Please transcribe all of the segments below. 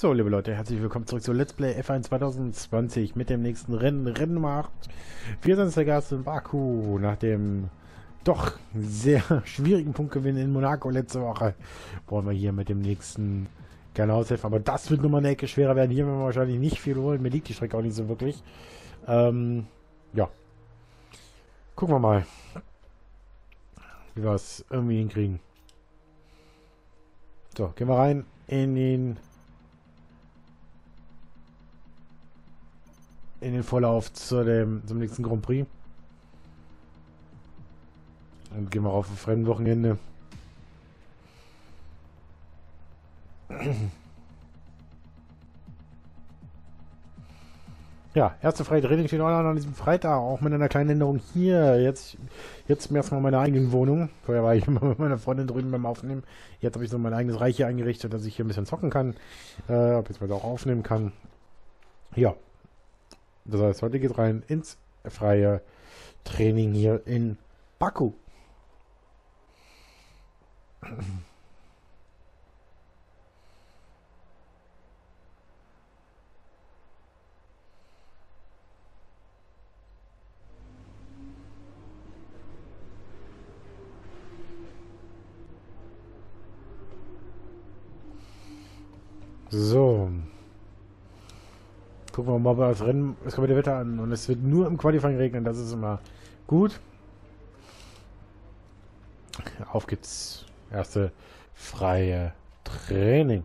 So, liebe Leute, herzlich willkommen zurück zu Let's Play F1 2020 mit dem nächsten Rennen. Rennen macht. Wir sind der Gast in Baku nach dem doch sehr schwierigen Punktgewinn in Monaco letzte Woche. Wollen wir hier mit dem nächsten gerne aushelfen. Aber das wird nochmal eine Ecke schwerer werden. Hier werden wir wahrscheinlich nicht viel holen. Mir liegt die Strecke auch nicht so wirklich. Ähm, ja. Gucken wir mal, wie wir es irgendwie hinkriegen. So, gehen wir rein in den in den Vorlauf zu dem, zum nächsten Grand Prix. Und gehen wir auf ein Fremdenwochenende. Ja, erste freie Training steht auch an diesem Freitag, auch mit einer kleinen Änderung hier. Jetzt, jetzt erstmal meine eigenen Wohnung. Vorher war ich immer mit meiner Freundin drüben beim Aufnehmen. Jetzt habe ich so mein eigenes Reich hier eingerichtet, dass ich hier ein bisschen zocken kann. Äh, beziehungsweise auch aufnehmen kann. Ja, das heißt, heute geht rein ins freie Training hier in Baku. So. Gucken wir mal bei das Rennen. Es kommt der Wetter an und es wird nur im Qualifying regnen. Das ist immer gut. Auf geht's. Erste freie Training.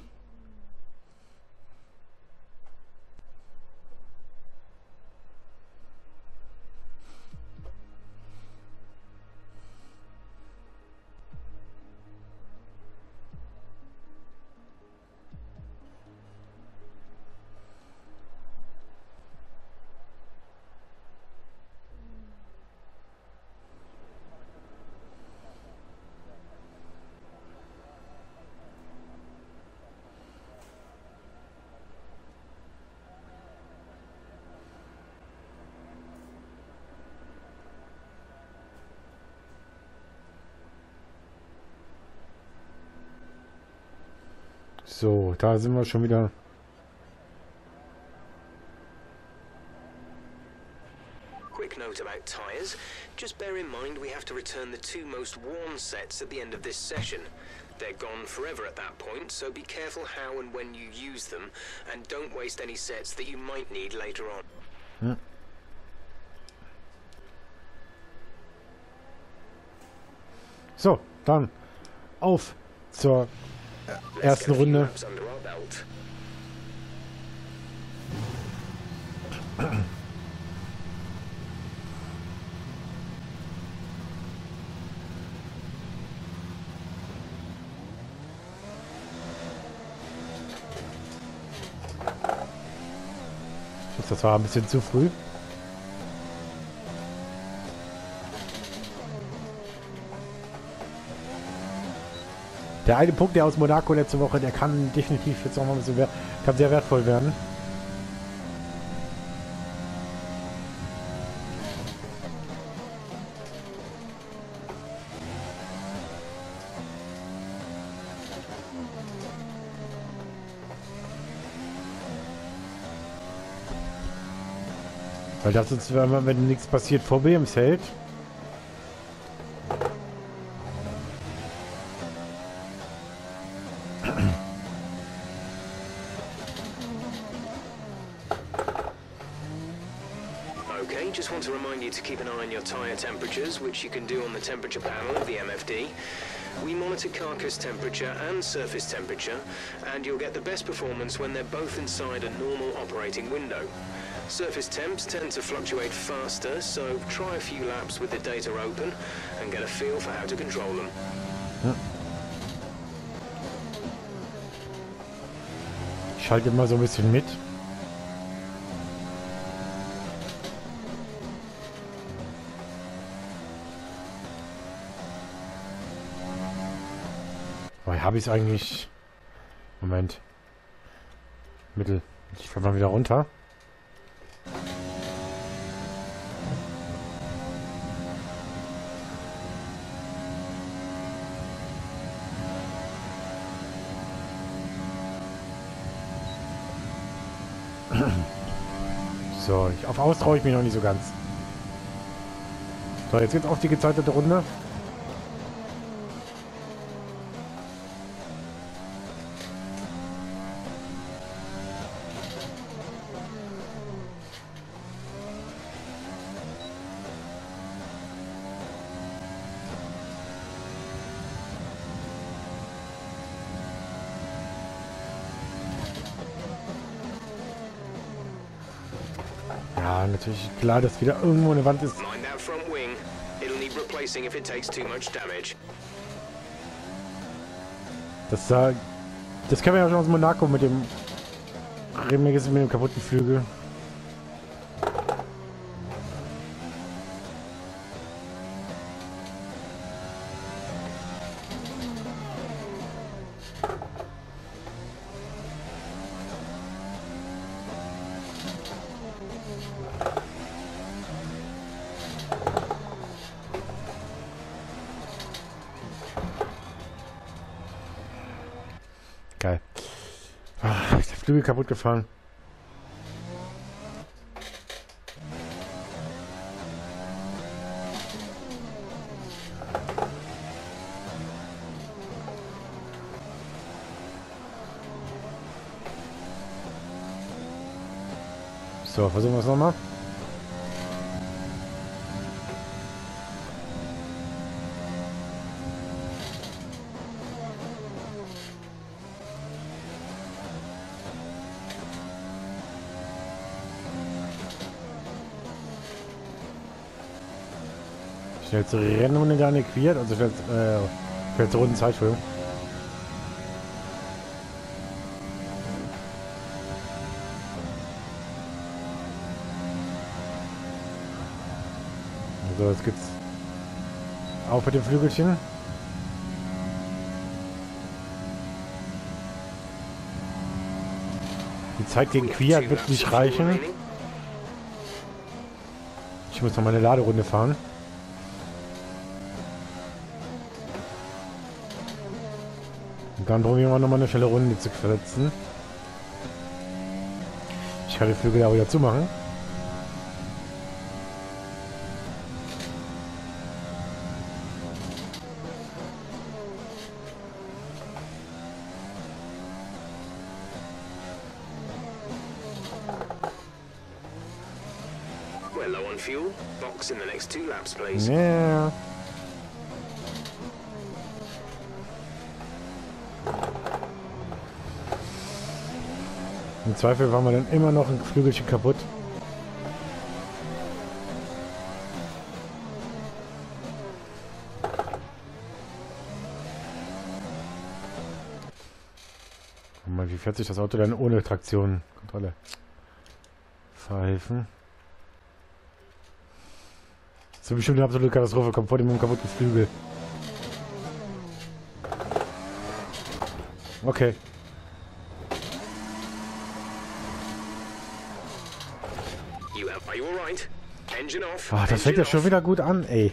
So, da sind wir schon wieder. Quick note about tyres. Just bear in mind we have to return the two most worn sets at the end of this session. They're gone forever at that point, so be careful how and when you use them, and don't waste any sets that you might need later on. Hm. So, dann auf zur ersten Runde. Das war ein bisschen zu früh. Der eine Punkt, der aus Monaco letzte Woche, der kann definitiv jetzt auch mal ein bisschen kann sehr wertvoll werden. Weil das ist, wenn, nichts passiert, vor your tyre temperatures, which you can do on the temperature panel of the MFD. We monitor carcass temperature and surface temperature, and you'll get the best performance when they're both inside a normal operating window. Surface temps tend to fluctuate faster, so try a few laps with the data open and get a feel for how to control them. Ich schalte immer so ein bisschen mit. Habe ich es eigentlich... Moment. Mittel. Ich fahre mal wieder runter. So, ich, auf Aus traue ich mich noch nicht so ganz. So, jetzt geht's auf die gezeitete Runde. Ja, natürlich klar, dass wieder irgendwo eine Wand ist. Das sah. Das kennen wir ja schon aus Monaco mit dem. Remeges mit dem kaputten Flügel. Geil. Ah, ist der Flügel kaputt gefahren. So, versuchen wir es nochmal. Schnellste Rennrunde gar nicht quert, also schnell, äh, schnellste Rundenzeit, Entschuldigung. So, jetzt geht's auf mit dem Flügelchen. Die Zeit gegen Quiat wird nicht reichen. Ich muss noch meine Laderunde fahren. Dann probieren wir nochmal eine schnelle Runde zu versetzen. Ich kann die Flügel aber wieder zumachen. We're low on fuel. Box in the next two laps, please. Ja. Im Zweifel waren wir dann immer noch ein Flügelchen kaputt. Guck mal, wie fährt sich das Auto denn ohne Traktion? Kontrolle. Pfeifen. Das ist bestimmt eine absolute Katastrophe. Kommt vor dem kaputten Flügel. Okay. You have, are you all right? Ah, das fängt ja schon wieder gut an, ey.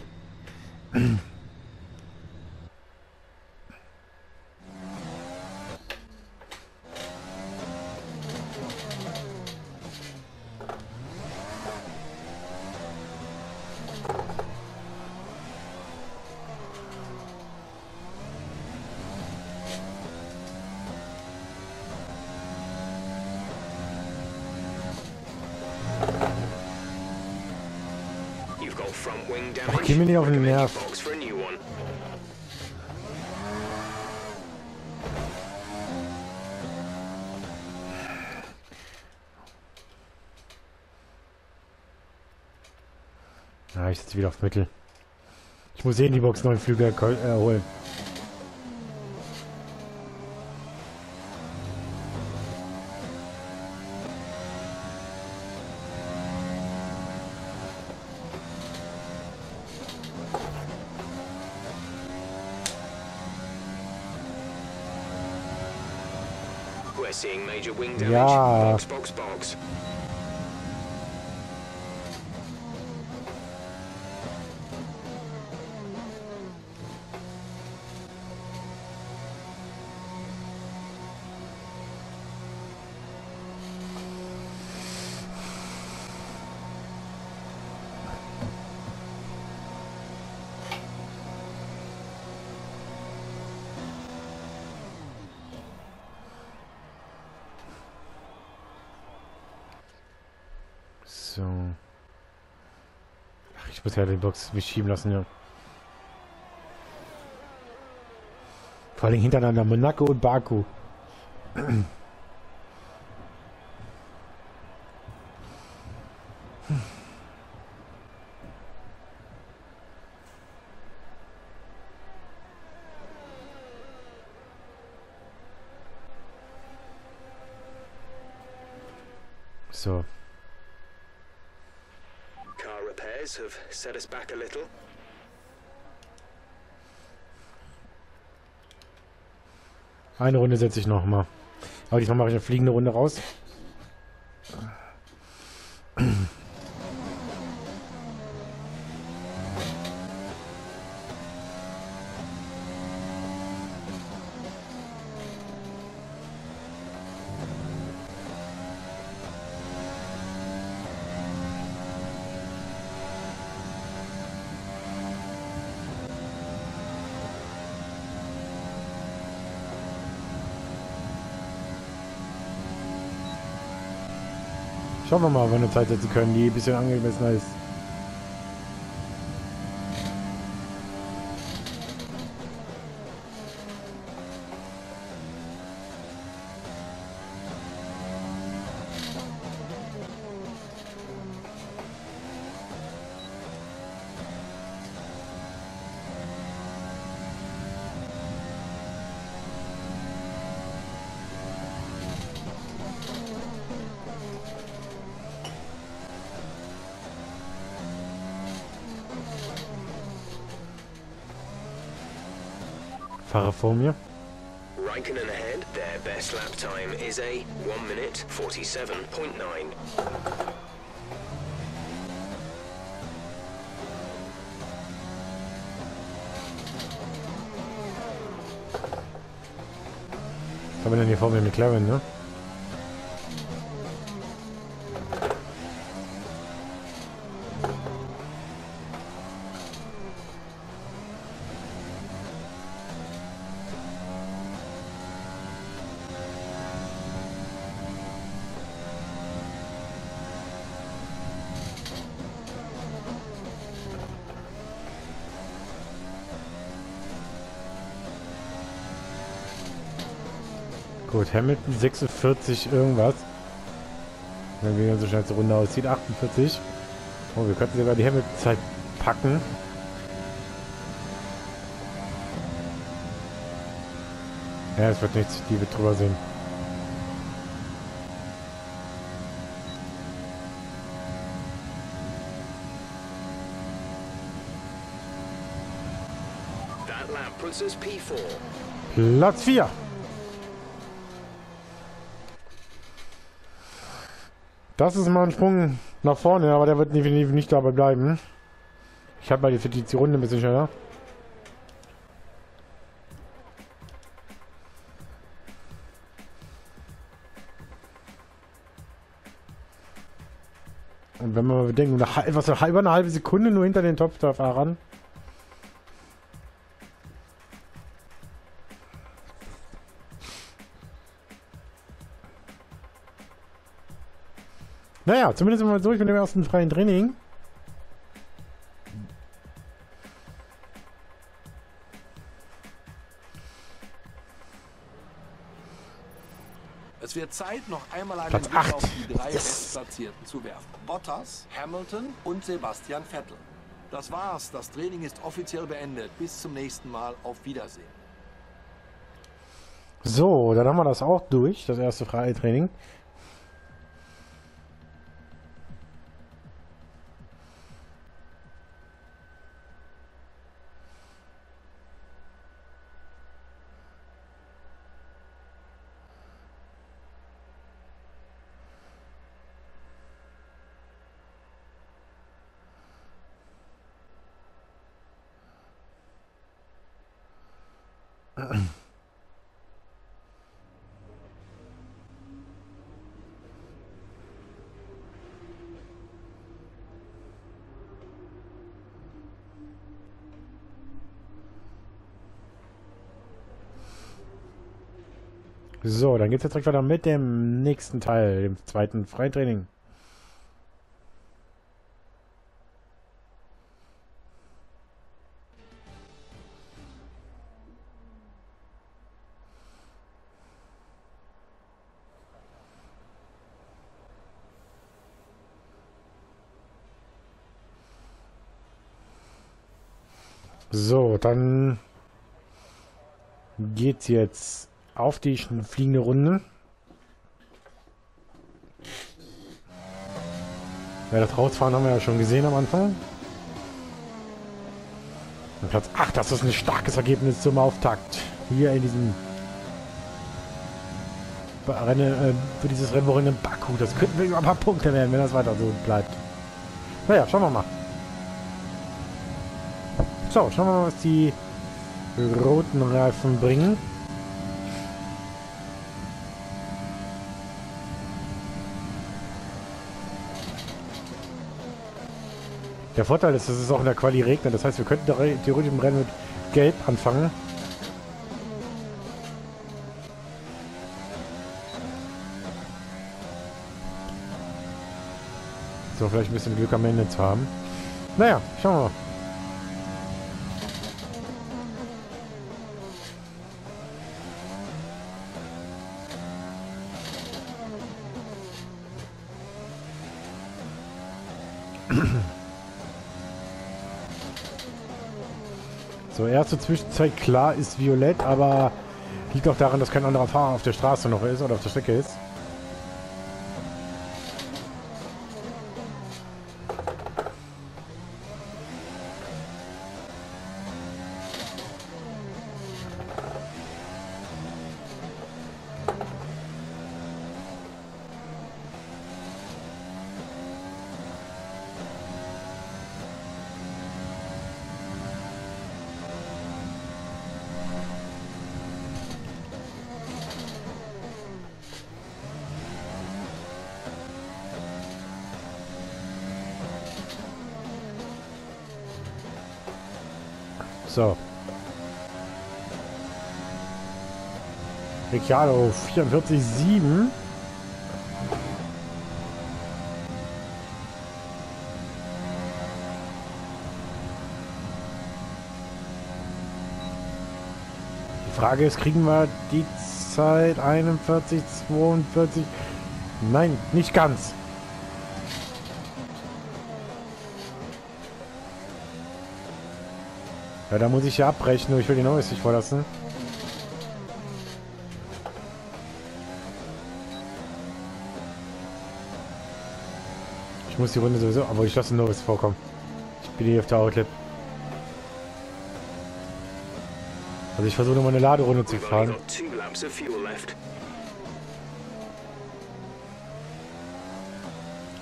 Damage. geh mir nicht auf den Nerv. Box for a new one. Ja, ich sitze wieder auf Mittel. Ich muss eh in die Box neuen äh, holen. So. Ach, ich muss ja die Box mich schieben lassen, ja. Vor allem hintereinander Monaco und Baku. So. Car repairs have set us back a little. Eine Runde setze ich noch mal. Aber diesmal mache ich eine fliegende Runde raus. Schauen wir mal, ob wir eine Zeit setzen können, die ein bisschen angemessener ist. Vor mir. Raikkonen ahead. Their best lap time is a 1 minute 47.9. Haben wir denn hier vor mir McLaren, ne? Gut, Hamilton 46 irgendwas. Wenn wir so schnell zur Runde aussieht, 48. Oh, wir könnten sogar die Hamilton-Zeit packen. Ja, es wird nichts, die wird drüber sehen. That lap puts us P4. Platz 4. Das ist mal ein Sprung nach vorne, aber der wird definitiv nicht dabei bleiben. Ich habe mal die, die, Runde ein bisschen schneller. Und wenn wir mal bedenken, eine, halbe- was, über eine halbe Sekunde nur hinter den Top-Fahrern. Naja, zumindest sind wir durch mit dem ersten freien Training. Es wird Zeit, noch einmal einen Platz Blick acht. auf die drei Yes. Bestplatzierten zu werfen. Bottas, Hamilton und Sebastian Vettel. Das war's. Das Training ist offiziell beendet. Bis zum nächsten Mal. Auf Wiedersehen. So, dann haben wir das auch durch, das erste freie Training. So, dann geht's jetzt direkt weiter mit dem nächsten Teil, dem zweiten Freitraining. Geht's jetzt auf die fliegende Runde. Ja, das Rausfahren haben wir ja schon gesehen am Anfang. Platz 8, das ist ein starkes Ergebnis zum Auftakt. Hier in diesem Rennen, äh, für dieses Rennwochenende in Baku. Das könnten wir über ein paar Punkte werden, wenn das weiter so bleibt. Naja, schauen wir mal. So, schauen wir mal, was die roten Reifen bringen. Der Vorteil ist, dass es auch in der Quali regnet. Das heißt, wir könnten theoretisch im Rennen mit Gelb anfangen. So, vielleicht ein bisschen Glück am Ende zu haben. Naja, schauen wir mal. So, erste Zwischenzeit klar ist violett, aber liegt auch daran, dass kein anderer Fahrer auf der Straße noch ist oder auf der Strecke ist. Ricciardo 44,7. Die Frage ist, kriegen wir die Zeit 41, 42? Nein, nicht ganz. Ja, da muss ich ja abbrechen, nur ich will die Neues nicht vorlassen. Ich muss die Runde sowieso, aber ich lasse Neues vorkommen. Ich bin hier auf der Outlet. Also ich versuche nochmal eine Laderunde zu fahren.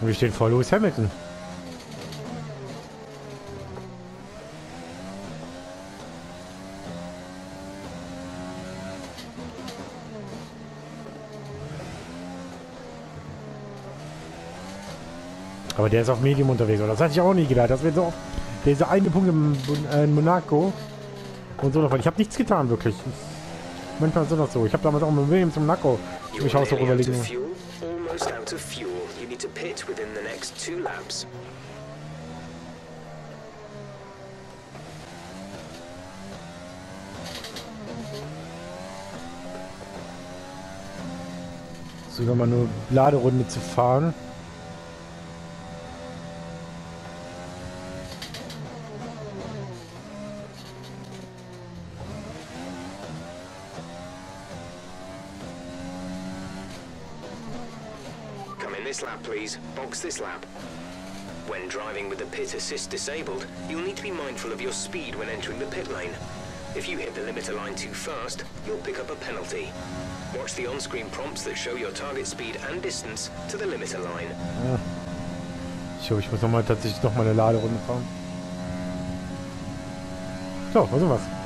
Und wir stehen vor Lewis Hamilton. Aber der ist auf Medium unterwegs. Und das hatte ich auch nie gedacht. Das wird so oft. Dieser eine Punkt äh, in Monaco. Und so noch. Ich habe nichts getan, wirklich. Manchmal ist das so. Ich habe damals auch mit Williams im Monaco. Ich mich auch so überlegen. So, nochmal eine Laderunde zu fahren. Box this lap. When driving with the pit assist disabled, you'll need to be mindful of your speed when entering the pit lane. If you hit the limiter line too fast, you'll pick up a penalty. Watch the on-screen prompts that show your target speed and distance to the limiter line. Ah. Ja. Hoffe, ich muss nochmal tatsächlich nochmal eine Laderunde fahren. So, was ist was?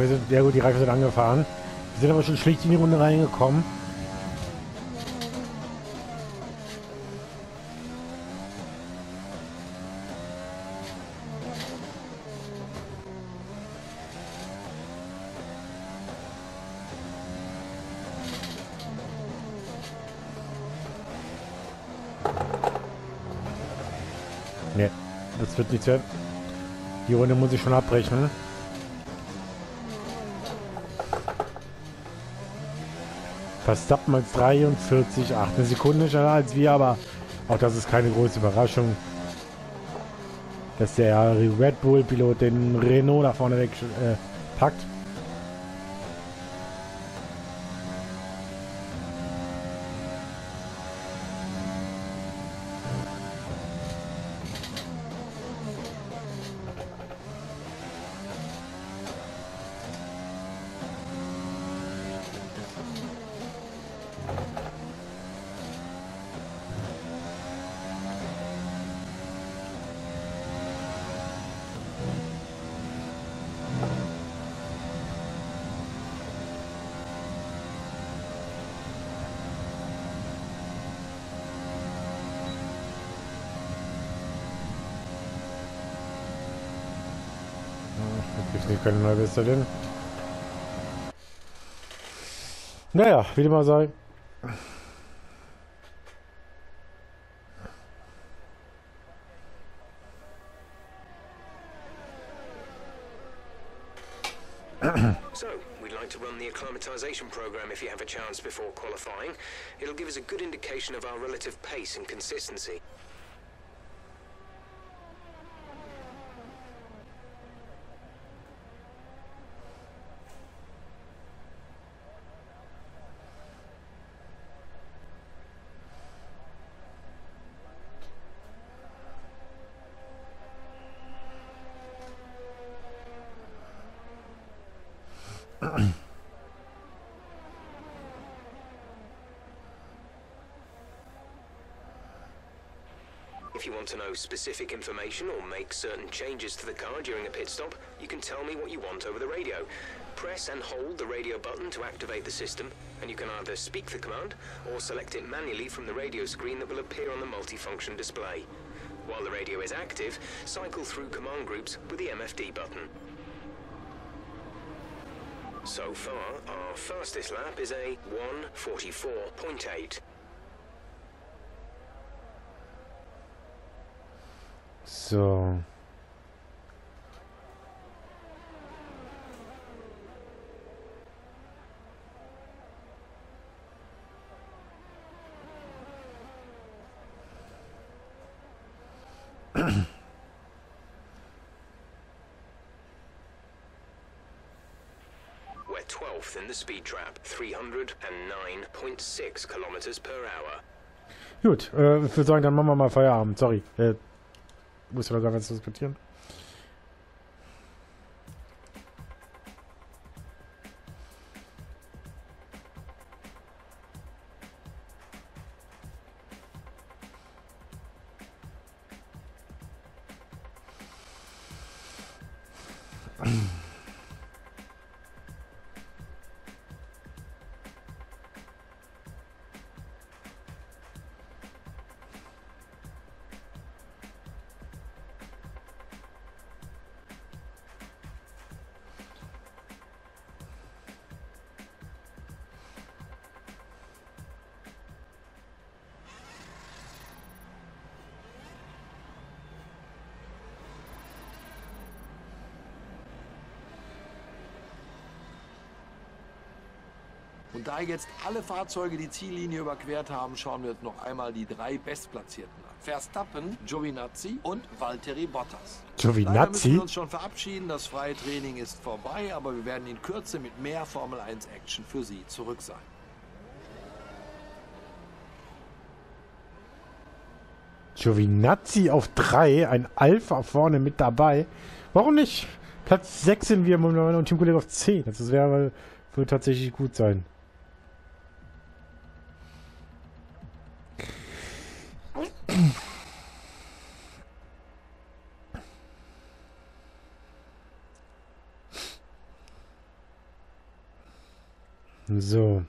Wir sind, ja gut, die Reifen sind angefahren. Wir sind aber schon schlicht in die Runde reingekommen. Ne, das wird nichts werden. Die Runde muss ich schon abbrechen. Verstappen als 43, 8 eine Sekunde schneller als wir, aber auch das ist keine große Überraschung, dass der Red Bull-Pilot den Renault nach vorne weg äh, keine neue Beste denn? Naja, wie dem sei. So, we'd like to run the acclimatization program if you have a chance before qualifying. It'll give us a good indication of our relative pace and consistency. If you want to know specific information or make certain changes to the car during a pit stop, you can tell me what you want over the radio. Press and hold the radio button to activate the system, and you can either speak the command or select it manually from the radio screen that will appear on the multifunction display. While the radio is active, cycle through command groups with the MFD button. So far, our fastest lap is a 144.8. So. We're 12th in the speed trap, 309.6 kilometers per hour. Gut, äh, ich würde sagen, dann machen wir mal Feierabend. Sorry. Äh, muss ja noch gar nichts diskutieren. Und da jetzt alle Fahrzeuge die Ziellinie überquert haben, schauen wir uns noch einmal die drei Bestplatzierten an. Verstappen, Giovinazzi und Valtteri Bottas. Leider müssen Giovinazzi? wir uns schon verabschieden. Das freie Training ist vorbei, aber wir werden in Kürze mit mehr Formel 1 Action für Sie zurück sein. Giovinazzi auf 3, ein Alpha vorne mit dabei. Warum nicht? Platz 6 sind wir und Teamkollege auf 10. Das wäre würde tatsächlich gut sein. So.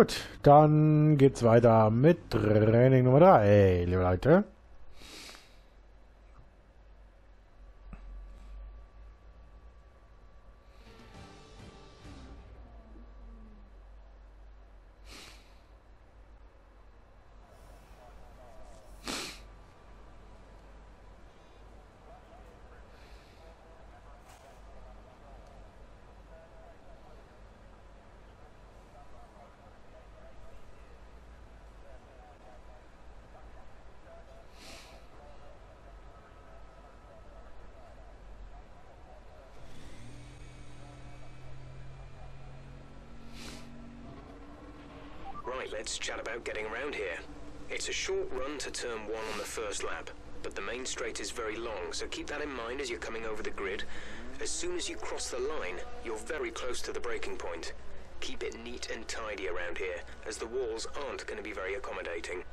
Gut, dann geht's weiter mit Training Nummer 3, liebe Leute. Let's chat about getting around here. It's a short run to turn one on the first lap, but the main straight is very long, so keep that in mind as you're coming over the grid. As soon as you cross the line, you're very close to the braking point. Keep it neat and tidy around here, as the walls aren't going to be very accommodating.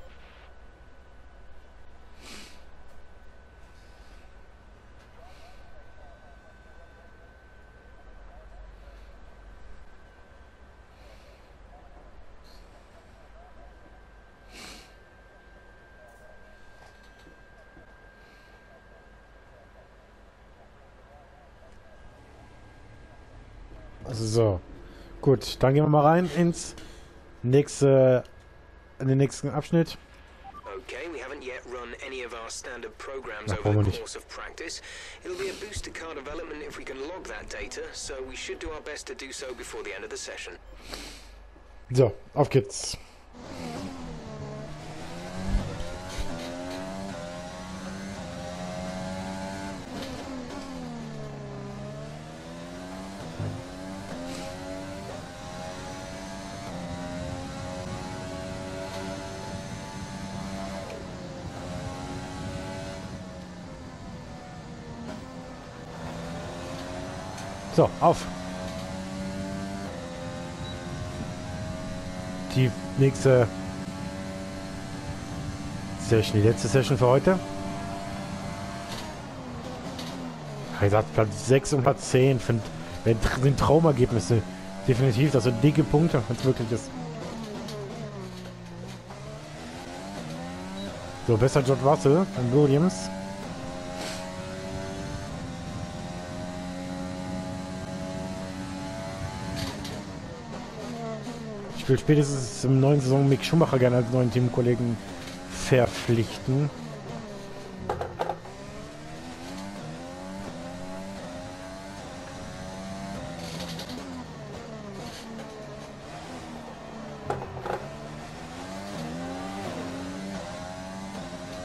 So. Gut, dann gehen wir mal rein ins nächste, in den nächsten Abschnitt. Okay, we haven't yet run any of our standard programs Ach, over the course of practice. It'll be a boost to car development if we can log that data, so we should do our best to do so before the end of the session. So, auf geht's. So, auf. Die nächste Session, die letzte Session für heute. Ich gesagt, Platz 6 und Platz 10 sind, sind Traumergebnisse. Definitiv, das sind dicke Punkte, wenn es wirklich ist. So, besser George Russell und Williams. Will spätestens im neuen Saison Mick Schumacher gerne als neuen Teamkollegen verpflichten.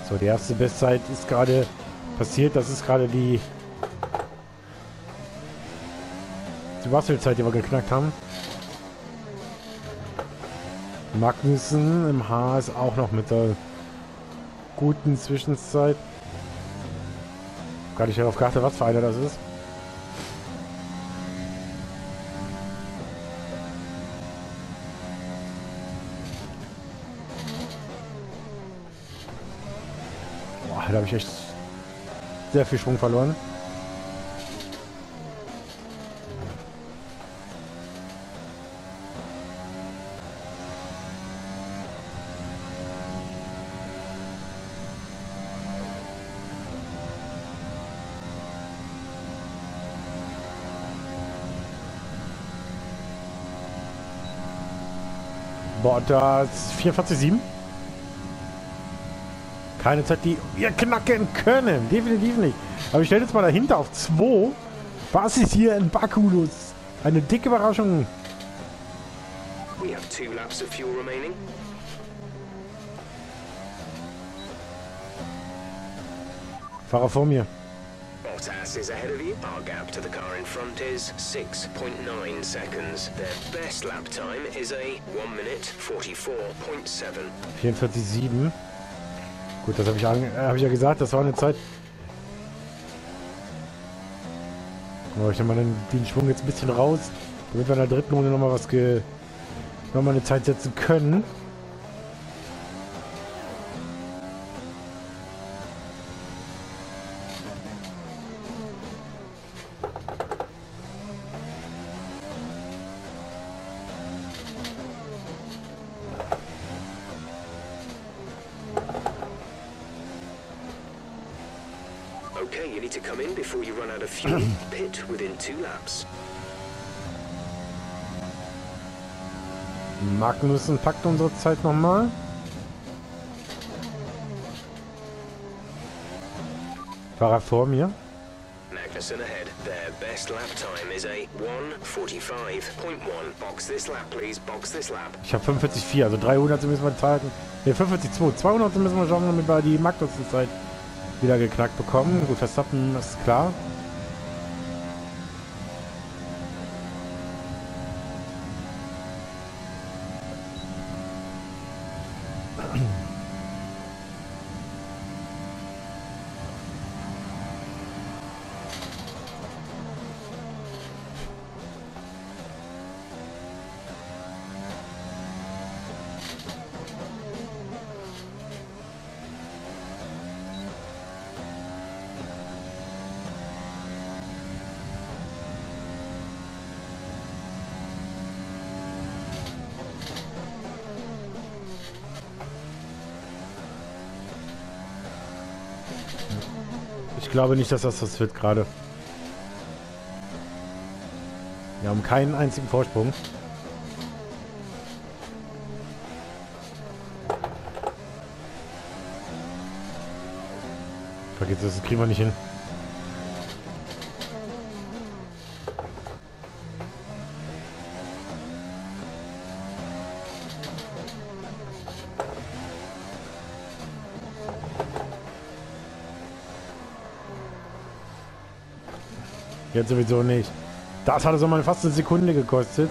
So, die erste Bestzeit ist gerade passiert. Das ist gerade die, die Bastelzeit, die wir geknackt haben. Magnussen im Haar ist auch noch mit der guten Zwischenzeit. Gar nicht darauf geachtet, was für einer das ist. Boah, da habe ich echt sehr viel Schwung verloren. Boah, das 44,7. Keine Zeit, die wir knacken können. Definitiv nicht. Aber ich stelle jetzt mal dahinter auf 2. Was ist hier in Baku los? Eine dicke Überraschung. We have two laps of fuel remaining. Fahrer vor mir. Is ahead of you. Our gap to the car in front is 6.9 seconds. Their best lap time is a 1 minute 44.7. 44,7. Gut, das habe ich, äh, hab ich ja gesagt, das war eine Zeit. Aber ich nehme mal den, den Schwung jetzt ein bisschen raus, damit wir in der dritten Runde nochmal was ge nochmal eine Zeit setzen können. Two laps. Magnussen packt unsere Zeit nochmal. Fahrer vor mir. Magnussen ahead. Their best lap time is a 145.1. Box this lap, please. Box this lap. Ich habe 45,4, also 300 müssen wir zeigen. Ne, 45,2. 200 müssen wir schauen, damit wir die Magnussen-Zeit wieder geknackt bekommen. Gut, Verstappen ist klar. Glaube nicht, dass das was wird gerade. Wir haben keinen einzigen Vorsprung. Vergiss das, das kriegen wir nicht hin. Jetzt sowieso nicht. Das hat es mal fast eine Sekunde gekostet.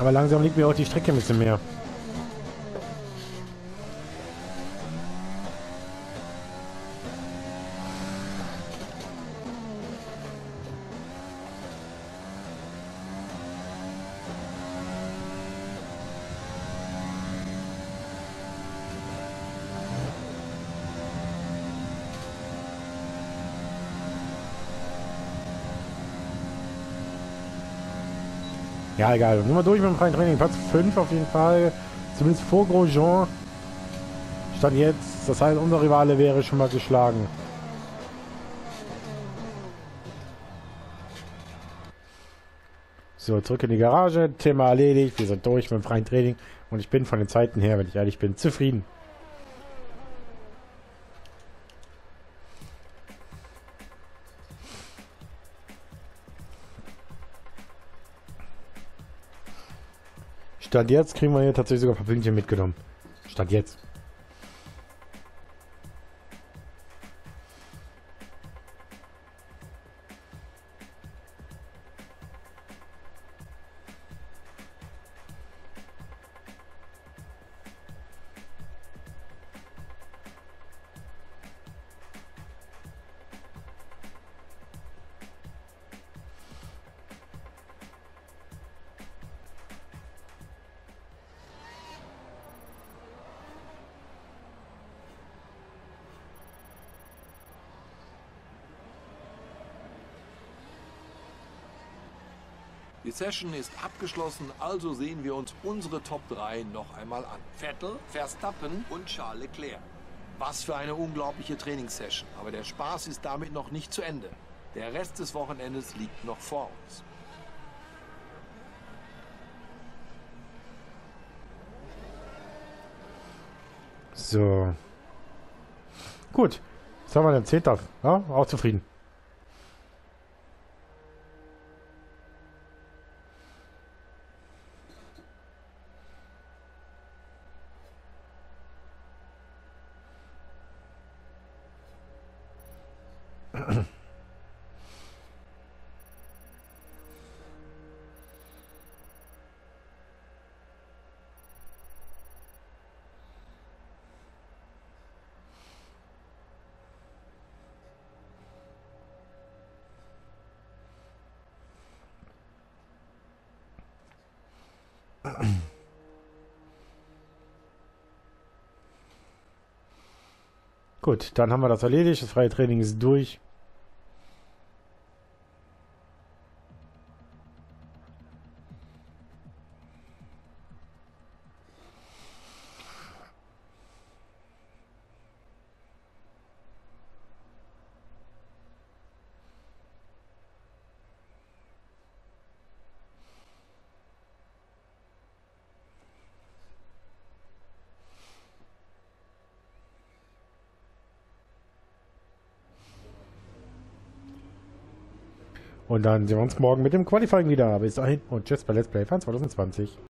Aber langsam liegt mir auch die Strecke ein bisschen mehr. Egal. Nur mal durch mit dem freien Training. Platz 5 auf jeden Fall. Zumindest vor Grosjean. Statt jetzt. Das heißt, unser Rivale wäre schon mal geschlagen. So, zurück in die Garage. Thema erledigt. Wir sind durch mit dem freien Training. Und ich bin von den Zeiten her, wenn ich ehrlich bin, zufrieden. Statt jetzt kriegen wir hier tatsächlich sogar Pünktchen mitgenommen. Statt jetzt. Die Session ist abgeschlossen, also sehen wir uns unsere Top 3 noch einmal an. Vettel, Verstappen und Charles Leclerc. Was für eine unglaubliche Trainingssession. Aber der Spaß ist damit noch nicht zu Ende. Der Rest des Wochenendes liegt noch vor uns. So. Gut. Was haben wir denn? Zehnter. Ja, auch zufrieden. Gut, dann haben wir das erledigt. Das freie Training ist durch. Und dann sehen wir uns morgen mit dem Qualifying wieder. Bis dahin und tschüss bei Let's Play Fans 2020.